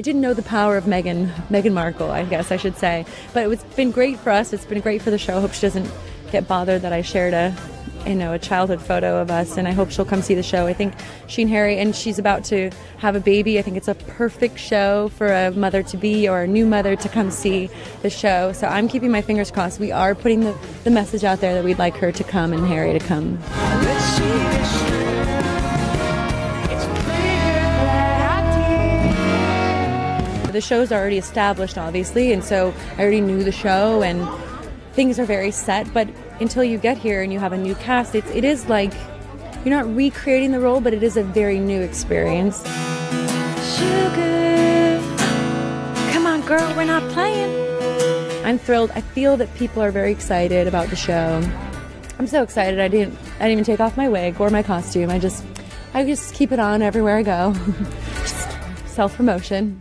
I didn't know the power of Meghan Meghan Markle, I guess I should say. But it's been great for us. It's been great for the show. I hope she doesn't get bothered that I shared a you know a childhood photo of us and I hope she'll come see the show. I think she and Harry and she's about to have a baby. I think it's a perfect show for a mother to be or a new mother to come see the show. So I'm keeping my fingers crossed. We are putting the, the message out there that we'd like her to come and Harry to come. The show's already established, obviously, and so I already knew the show, and things are very set. But until you get here and you have a new cast, it's, it is like you're not recreating the role, but it is a very new experience. Sugar, come on, girl, we're not playing. I'm thrilled. I feel that people are very excited about the show. I'm so excited. I didn't. I didn't even take off my wig or my costume. I just, I just keep it on everywhere I go. Self promotion.